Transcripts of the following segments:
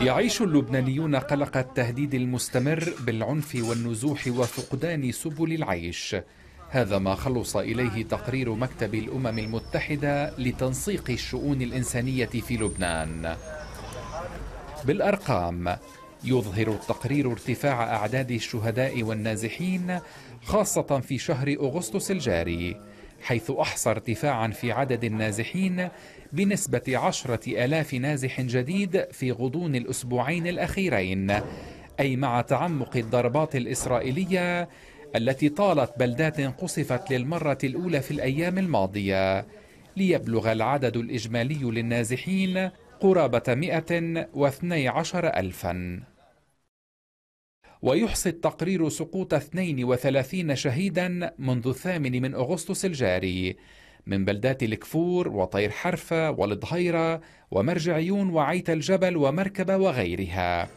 يعيش اللبنانيون قلق التهديد المستمر بالعنف والنزوح وفقدان سبل العيش. هذا ما خلص إليه تقرير مكتب الأمم المتحدة لتنسيق الشؤون الإنسانية في لبنان. بالأرقام يظهر التقرير ارتفاع أعداد الشهداء والنازحين خاصة في شهر أغسطس الجاري. حيث أحصى ارتفاعا في عدد النازحين بنسبة عشرة ألاف نازح جديد في غضون الأسبوعين الأخيرين. أي مع تعمق الضربات الإسرائيلية التي طالت بلدات قصفت للمرة الأولى في الأيام الماضية. ليبلغ العدد الإجمالي للنازحين قرابة 112 ألفاً. ويحصي التقرير سقوط 32 شهيدا منذ الثامن من أغسطس الجاري من بلدات الكفور وطير حرفة والظهيرة ومرجعيون وعيت الجبل ومركبة وغيرها.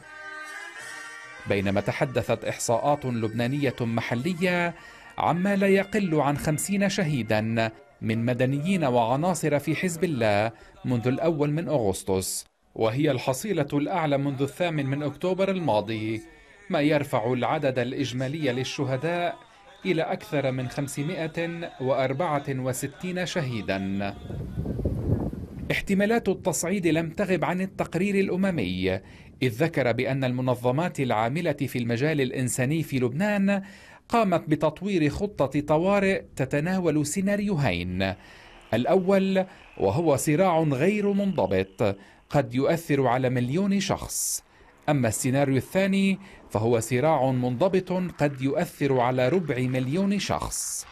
بينما تحدثت إحصاءات لبنانية محلية عما لا يقل عن خمسين شهيدا من مدنيين وعناصر في حزب الله منذ الأول من أغسطس وهي الحصيلة الأعلى منذ الثامن من أكتوبر الماضي. ما يرفع العدد الإجمالي للشهداء إلى أكثر من 564 شهيدا. احتمالات التصعيد لم تغب عن التقرير الأممي إذ ذكر بأن المنظمات العاملة في المجال الإنساني في لبنان قامت بتطوير خطة طوارئ تتناول سيناريوهين. الأول وهو صراع غير منضبط قد يؤثر على مليون شخص. أما السيناريو الثاني فهو صراع منضبط قد يؤثر على ربع مليون شخص.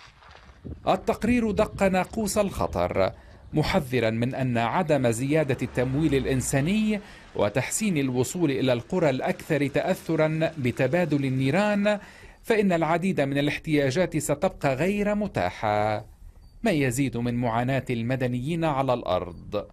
التقرير دق ناقوس الخطر محذرا من أن عدم زيادة التمويل الإنساني وتحسين الوصول إلى القرى الأكثر تاثرا بتبادل النيران فإن العديد من الاحتياجات ستبقى غير متاحة. ما يزيد من معاناة المدنيين على الأرض؟